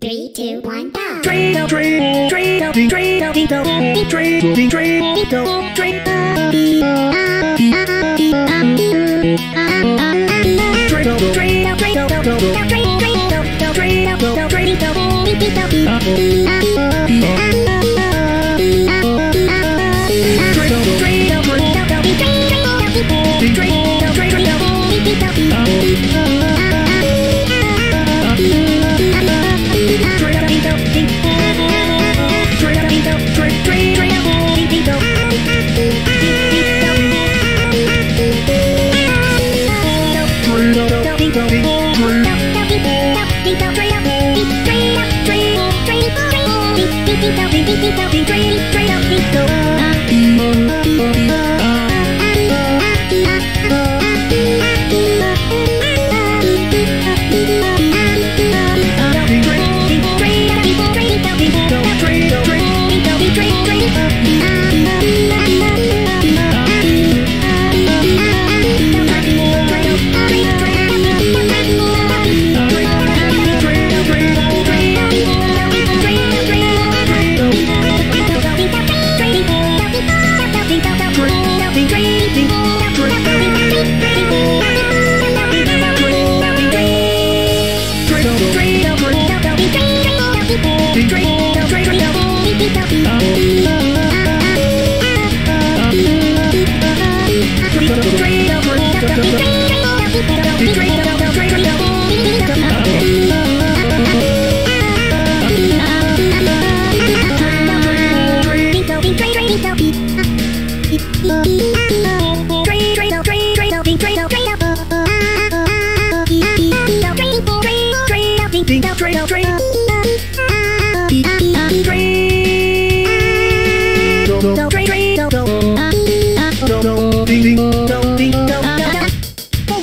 Three, two, one, go. Dreidel, dreidel, dreidel, ding, dreidel, ding, do, dreidel, ding, dreidel, ding, do, ピピタピピピタピトリリトリラピト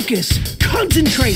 Focus. Concentrate.